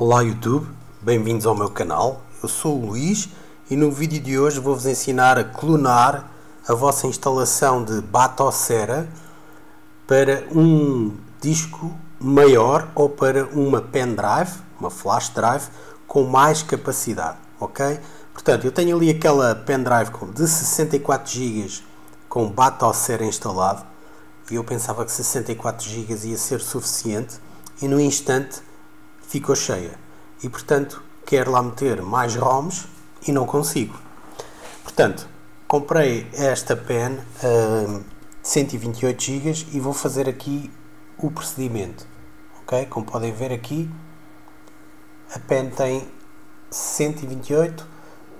Olá YouTube, bem-vindos ao meu canal. Eu sou o Luís e no vídeo de hoje vou-vos ensinar a clonar a vossa instalação de Batocera para um disco maior ou para uma pendrive, uma flash drive com mais capacidade, ok? Portanto, eu tenho ali aquela pendrive de 64 GB com Batocera instalado e eu pensava que 64 GB ia ser suficiente e no instante ficou cheia. E portanto, quero lá meter mais ROMs e não consigo. Portanto, comprei esta pen uh, 128 GB e vou fazer aqui o procedimento. Ok? Como podem ver aqui, a pen tem 128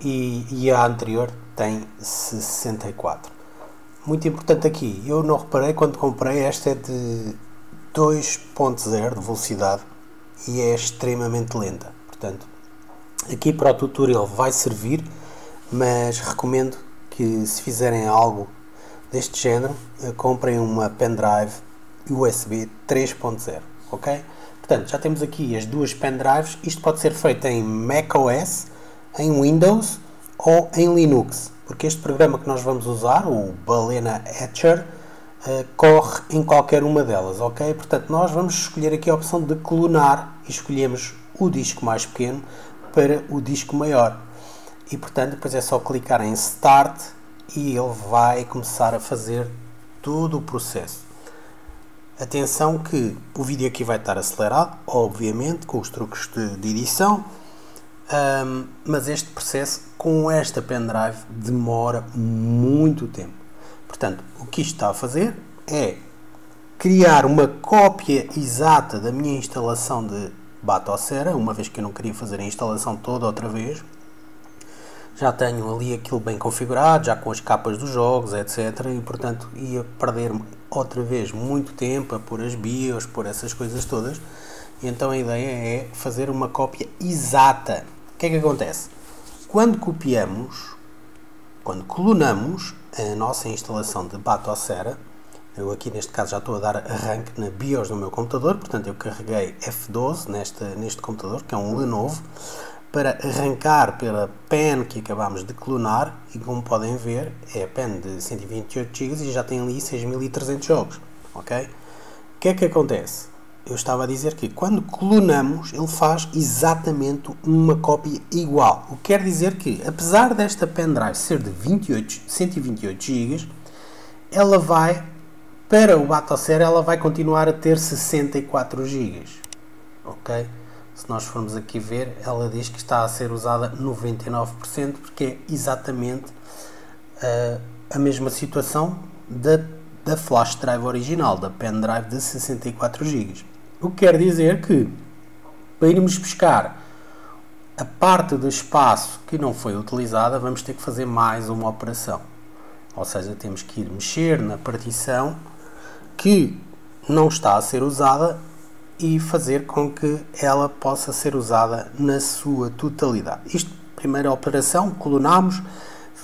e, e a anterior tem 64. Muito importante aqui, eu não reparei quando comprei, esta é de 2.0 de velocidade e é extremamente lenta. Portanto, aqui para o tutorial vai servir, mas recomendo que se fizerem algo deste género, eh, comprem uma pendrive USB 3.0, ok? Portanto, já temos aqui as duas pendrives. Isto pode ser feito em macOS, em Windows ou em Linux, porque este programa que nós vamos usar, o Balena Etcher, uh, corre em qualquer uma delas, ok? Portanto, nós vamos escolher aqui a opção de clonar e escolhemos o disco mais pequeno para o disco maior. E portanto, depois é só clicar em Start e ele vai começar a fazer todo o processo. Atenção que o vídeo aqui vai estar acelerado, obviamente, com os truques de, de edição, um, mas este processo com esta pendrive demora muito tempo. Portanto, o que isto está a fazer é criar uma cópia exata da minha instalação de Batocera, uma vez que eu não queria fazer a instalação toda outra vez. Já tenho ali aquilo bem configurado, já com as capas dos jogos, etc. E portanto ia perder outra vez muito tempo a pôr as BIOS, por essas coisas todas. E então a ideia é fazer uma cópia exata. O que é que acontece? Quando copiamos, quando clonamos a nossa instalação de Batocera, eu aqui neste caso já estou a dar arranque na BIOS no meu computador, portanto eu carreguei F12 neste, neste computador, que é um Lenovo, para arrancar pela pen que acabámos de clonar e como podem ver é a pen de 128 GB e já tem ali 6300 jogos, ok? O que é que acontece? Eu estava a dizer que quando clonamos ele faz exatamente uma cópia igual, o que quer dizer que apesar desta pendrive ser de 28, 128 GB, ela vai para o Batocera ela vai continuar a ter 64 GB. Ok? Se nós formos aqui ver, ela diz que está a ser usada 99% porque é exatamente uh, a mesma situação da, da flash drive original, da pendrive de 64 GB. O que quer dizer que para irmos buscar a parte do espaço que não foi utilizada, vamos ter que fazer mais uma operação. Ou seja, temos que ir mexer na partição que não está a ser usada e fazer com que ela possa ser usada na sua totalidade. Isto, primeira operação, clonamos,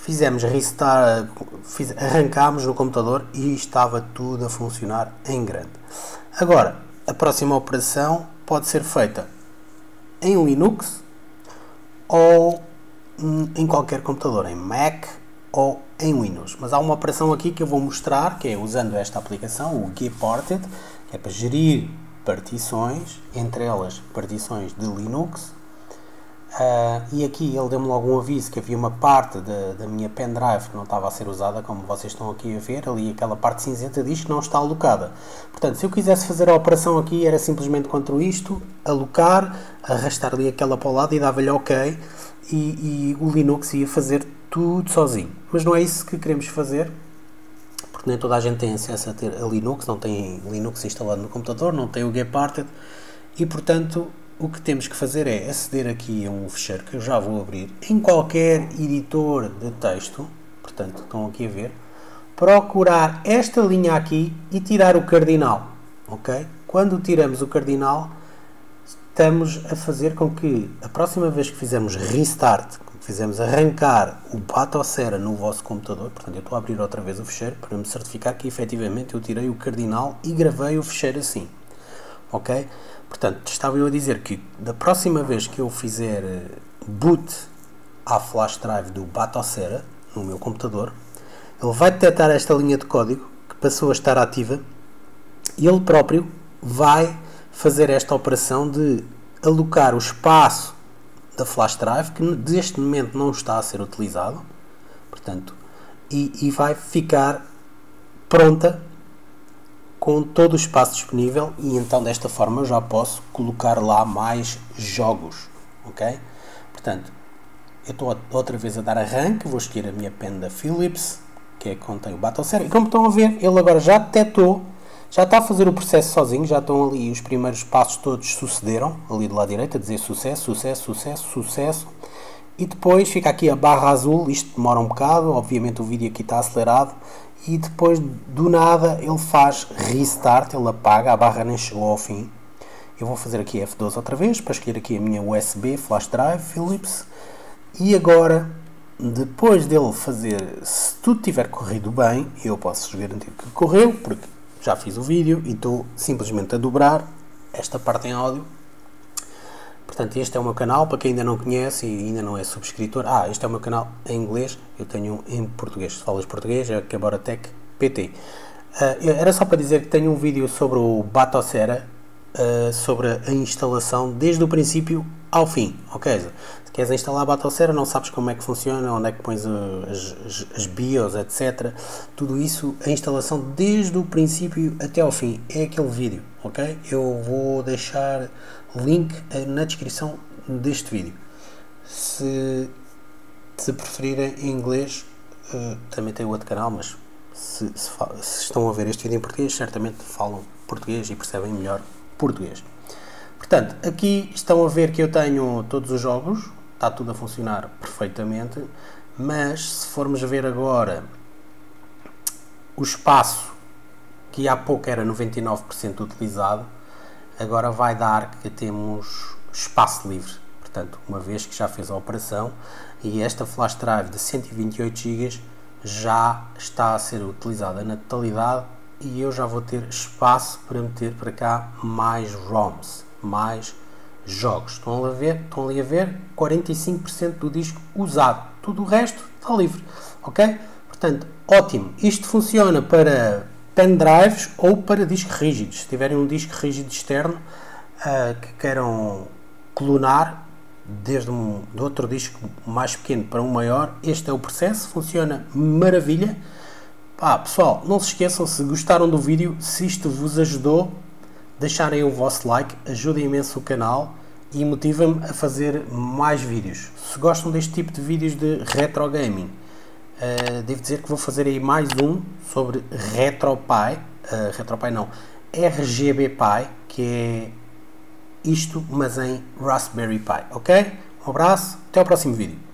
fizemos restart, fiz, arrancámos no computador e estava tudo a funcionar em grande. Agora, a próxima operação pode ser feita em Linux ou em qualquer computador, em Mac ou em Windows. Mas há uma operação aqui que eu vou mostrar, que é usando esta aplicação, o Gparted, que é para gerir partições, entre elas partições de Linux. Uh, e aqui ele deu-me logo um aviso que havia uma parte da, da minha pendrive que não estava a ser usada, como vocês estão aqui a ver, ali aquela parte cinzenta diz que não está alocada. Portanto, se eu quisesse fazer a operação aqui, era simplesmente contra isto, alocar, arrastar ali aquela para o lado e dava-lhe OK, e, e o Linux ia fazer tudo sozinho. Mas não é isso que queremos fazer, porque nem toda a gente tem acesso a ter a Linux, não tem Linux instalado no computador, não tem o Gparted, e portanto o que temos que fazer é aceder aqui a um fecheiro que eu já vou abrir em qualquer editor de texto, portanto estão aqui a ver, procurar esta linha aqui e tirar o cardinal, ok? Quando tiramos o cardinal, estamos a fazer com que a próxima vez que fizermos restart, fizemos arrancar o Batocera no vosso computador, portanto eu estou a abrir outra vez o fecheiro para me certificar que efetivamente eu tirei o cardinal e gravei o fecheiro assim. Ok? Portanto, estava eu a dizer que da próxima vez que eu fizer eh, boot à flash drive do Batocera no meu computador, ele vai detectar esta linha de código que passou a estar ativa e ele próprio vai fazer esta operação de alocar o espaço da flash drive que neste momento não está a ser utilizado, portanto, e, e vai ficar pronta com todo o espaço disponível e então desta forma eu já posso colocar lá mais jogos, ok? Portanto, eu estou outra vez a dar arranque, vou escolher a minha pen da Philips, que é que contém o Battle e como estão a ver, ele agora já detectou, já está a fazer o processo sozinho, já estão ali os primeiros passos todos sucederam, ali do lado direito, a dizer sucesso, sucesso, sucesso, sucesso, e depois fica aqui a barra azul, isto demora um bocado, obviamente o vídeo aqui está acelerado, e depois do nada ele faz restart, ele apaga, a barra nem chegou ao fim. Eu vou fazer aqui F12 outra vez para escolher aqui a minha USB flash drive Philips e agora depois dele fazer, se tudo tiver corrido bem, eu posso garantir que correu, porque já fiz o vídeo e estou simplesmente a dobrar esta parte em áudio Portanto, este é o meu canal, para quem ainda não conhece e ainda não é subscritor. Ah, este é o meu canal em inglês, eu tenho em português. Se falas português, é Caboratec PT. Uh, era só para dizer que tenho um vídeo sobre o Batocera, uh, sobre a instalação desde o princípio ao fim. Ok? Se queres instalar a Batocera, não sabes como é que funciona, onde é que pões as, as, as BIOS, etc. Tudo isso, a instalação desde o princípio até ao fim. É aquele vídeo, ok? Eu vou deixar link na descrição deste vídeo. Se, se preferirem em inglês, uh, também tem outro canal, mas se, se, se, estão a ver este vídeo em português, certamente falam português e percebem melhor português. Portanto, aqui estão a ver que eu tenho todos os jogos, está tudo a funcionar perfeitamente, mas se formos ver agora o espaço que há pouco era 99% utilizado, agora vai dar que temos espaço livre. Portanto, uma vez que já fez a operação e esta flash drive de 128 GB já está a ser utilizada na totalidade e eu já vou ter espaço para meter para cá mais ROMs, mais jogos. Estão a ver? Estão ali a ver? 45% do disco usado. Tudo o resto está livre. Ok? Portanto, ótimo. Isto funciona para pendrives ou para discos rígidos. Se tiverem um disco rígido externo uh, que queiram clonar desde um de outro disco mais pequeno para um maior, este é o processo, funciona maravilha. Pá, pessoal, não se esqueçam, se gostaram do vídeo, se isto vos ajudou, deixarem o vosso like, ajuda imenso o canal e motiva-me a fazer mais vídeos. Se gostam deste tipo de vídeos de retro gaming, Uh, devo dizer que vou fazer aí mais um sobre RetroPie, uh, RetroPie não, RGB Pi, que é isto, mas em Raspberry Pi, ok? Um abraço, até ao próximo vídeo.